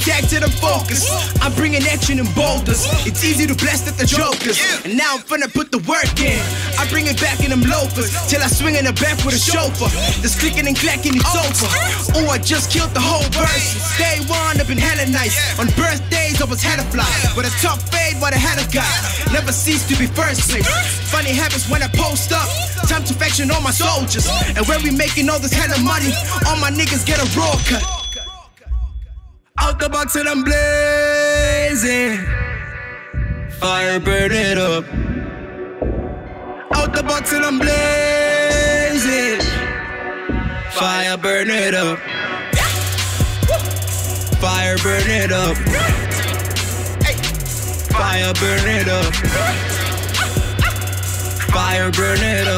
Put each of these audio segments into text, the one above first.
till I'm focused. I'm bringing action in boulders. It's easy to blast at the jokers. And now I'm finna put the work in. I bring it back in them loafers. Till I swing in the back with a chauffeur. This clicking and clacking, it's oh, over. Oh, I just killed the whole verse. Day one, I've been hella nice. On birthdays, I was hella fly. With a tough fade, what a guy. Never cease to be first place. Funny happens when I post up. Time to faction all my soldiers. And when we making all this hella money, all my niggas get a raw cut. Out the box and I'm blazing. Fire burn it up. Out the box and I'm blazing. Fire burn it up. Fire burn it up. Fire burn it up. Fire burn it up.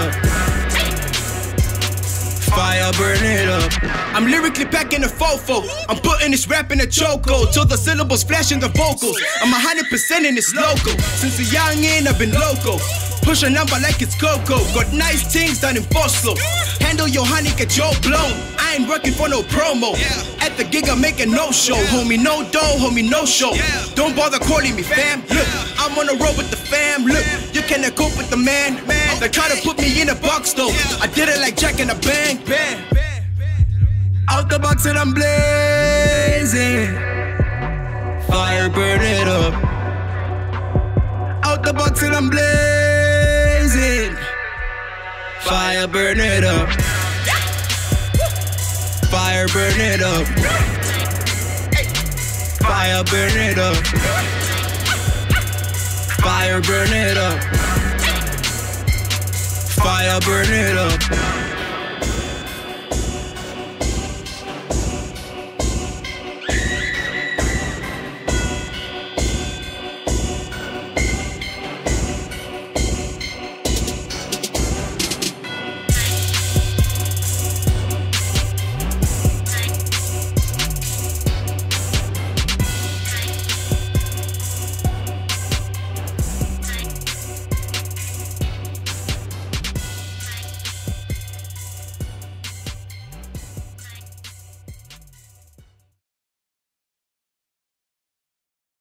Fire burn it up. I'm lyrically packing a fofo. I'm putting this rap in a choco till the syllables flash in the vocals. I'm a hundred percent in this local. Since a young in, I've been loco. Push a number like it's Coco. Got nice things done in Boslo. Handle your honey, get your blown. I ain't working for no promo. At the gig, I'm making no show. Homie, no dough, homie, no show. Don't bother calling me fam. Look, I'm on the road with the fam. Look, you cannot cope with the man. Man, they try to put me in a box though. I did it like Jack in the bank. And I'm blazing. Fire burn it up. Out the box and I'm blazing. Fire burn it up. Fire burn it up. Fire burn it up. Fire burn it up. Fire burn it up.